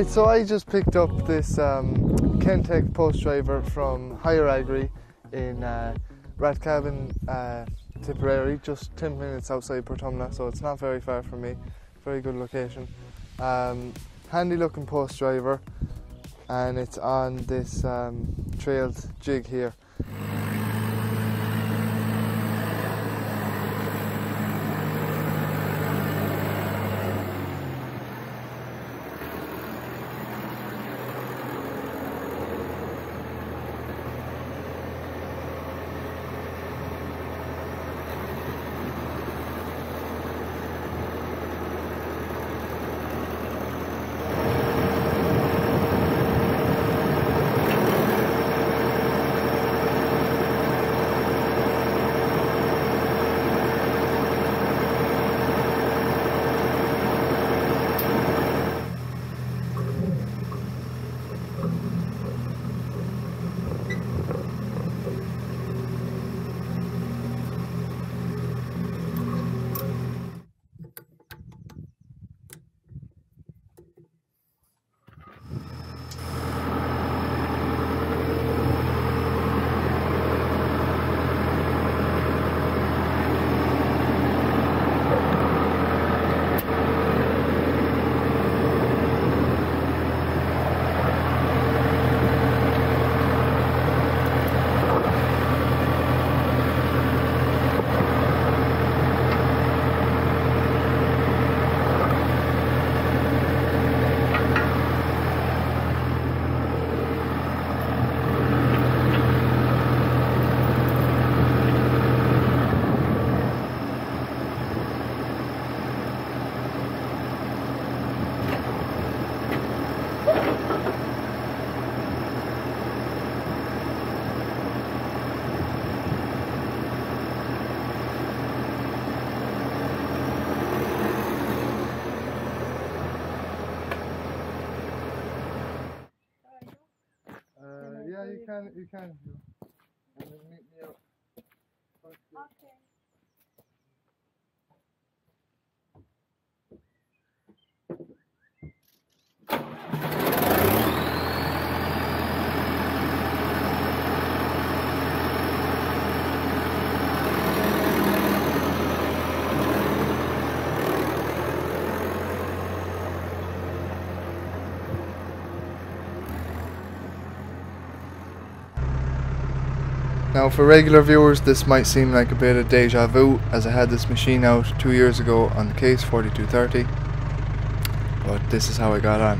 Right, so I just picked up this um, Kentec post driver from Higher Agri in uh, Rathcabbin, uh, Tipperary, just 10 minutes outside Portumna, so it's not very far from me. Very good location. Um, handy looking post driver, and it's on this um, trailed jig here. You can, you can. Then meet me up. Okay. Now, for regular viewers, this might seem like a bit of deja vu, as I had this machine out two years ago on the case 4230, but this is how I got on.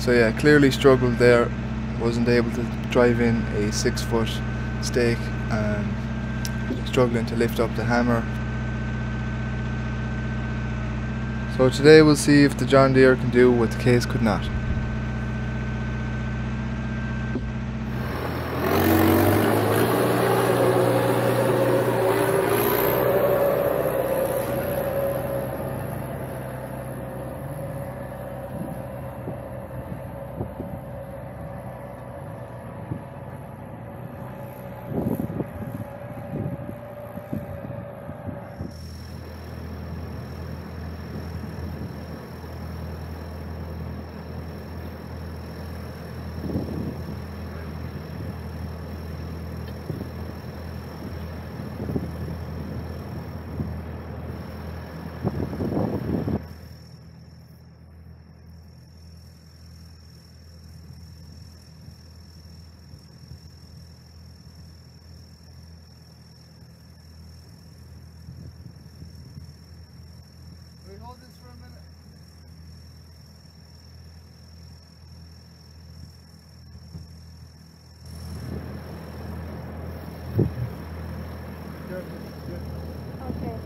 So yeah, clearly struggled there, wasn't able to drive in a six foot stake, and struggling to lift up the hammer So today we'll see if the John Deere can do what the case could not. Can we hold this for a minute? Okay.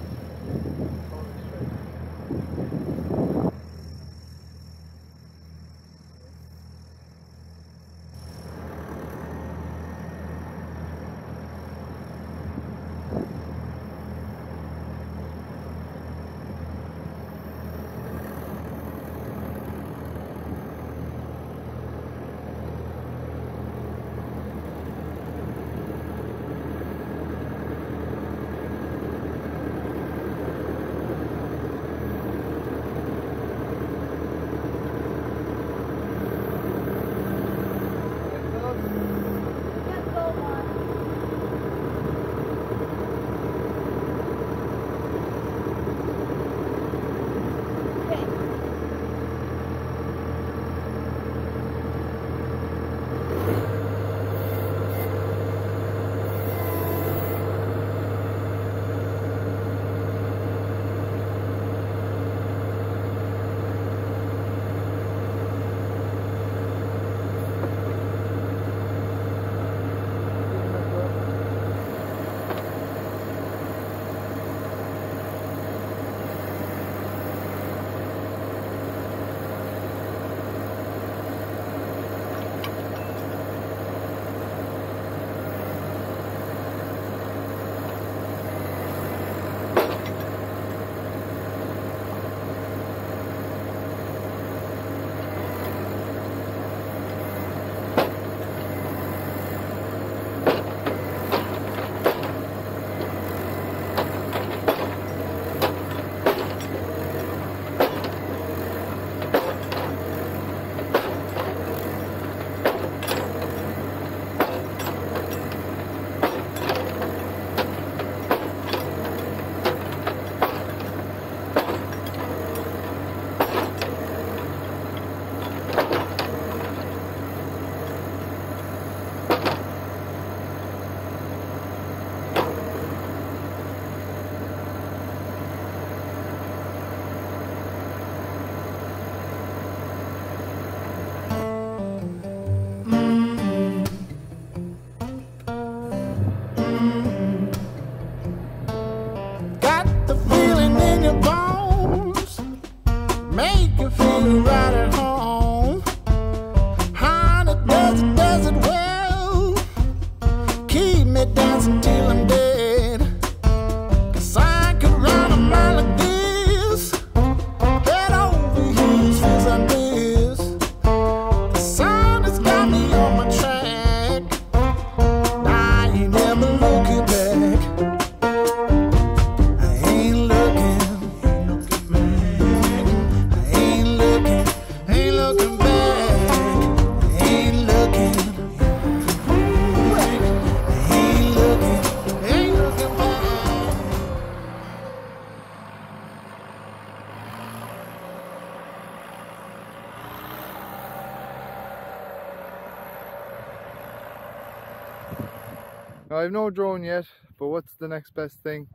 Now I've no drone yet, but what's the next best thing?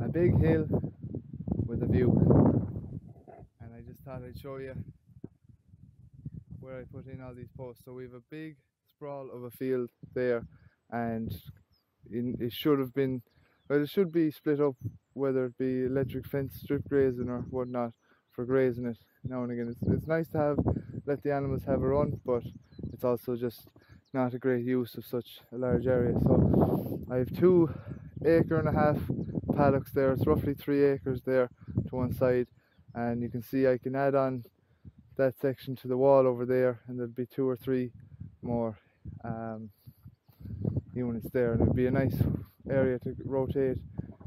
A big hill with a view. And I just thought I'd show you where I put in all these posts. So we have a big sprawl of a field there and in, it should have been well it should be split up whether it be electric fence strip grazing or whatnot for grazing it now and again. It's, it's nice to have let the animals have a run but it's also just not a great use of such a large area. So I have two acre and a half paddocks there. It's roughly three acres there to one side and you can see I can add on that section to the wall over there and there'll be two or three more um, units there and it'd be a nice area to rotate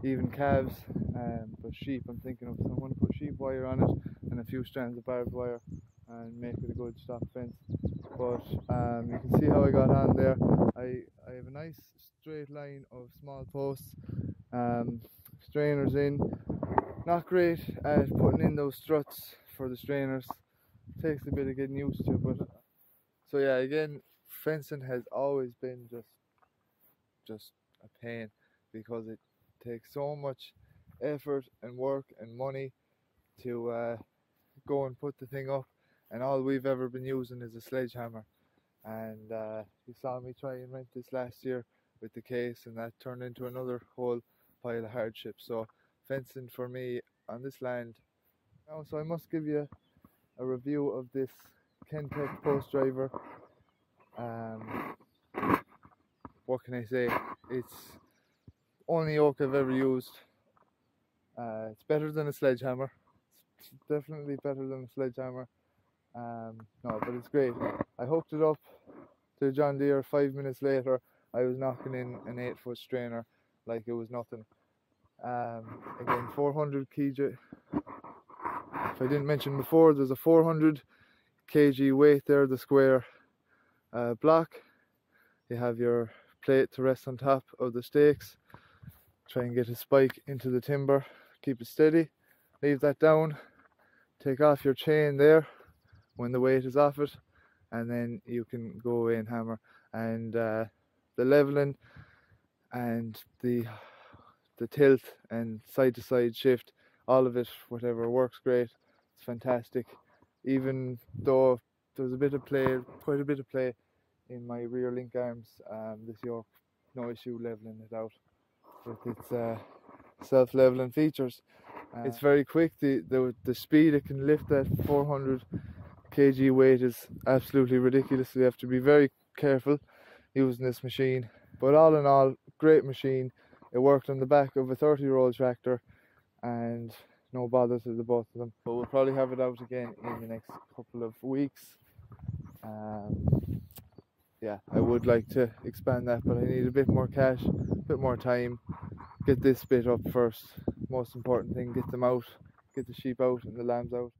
even calves um, but sheep I'm thinking of so I'm to put sheep wire on it and a few strands of barbed wire and make it a good stock fence but um, you can see how I got on there. I, I have a nice straight line of small posts um, strainers in. Not great at putting in those struts for the strainers. Takes a bit of getting used to but so yeah again fencing has always been just just a pain because it takes so much effort and work and money to uh, go and put the thing up and all we've ever been using is a sledgehammer and uh, you saw me try and rent this last year with the case and that turned into another whole pile of hardship so fencing for me on this land now so I must give you a review of this Kentec post driver um, what can I say? It's only oak I've ever used. Uh, it's better than a sledgehammer. It's definitely better than a sledgehammer. Um, no, but it's great. I hooked it up to John Deere. Five minutes later, I was knocking in an eight-foot strainer like it was nothing. Um, again, 400 kg. If I didn't mention before, there's a 400 kg weight there, the square uh, block. You have your plate to rest on top of the stakes. Try and get a spike into the timber, keep it steady, leave that down, take off your chain there when the weight is off it, and then you can go away and hammer. And uh, the leveling and the the tilt and side to side shift, all of it, whatever works great. It's fantastic. Even though there's a bit of play, quite a bit of play in my rear link arms um, this yoke no issue leveling it out with its uh, self leveling features uh, it's very quick the, the the speed it can lift that 400 kg weight is absolutely ridiculous you have to be very careful using this machine but all in all great machine it worked on the back of a 30 year old tractor and no bother to the both of them but we'll probably have it out again in the next couple of weeks um, yeah, I would like to expand that, but I need a bit more cash, a bit more time. Get this bit up first. Most important thing, get them out, get the sheep out and the lambs out.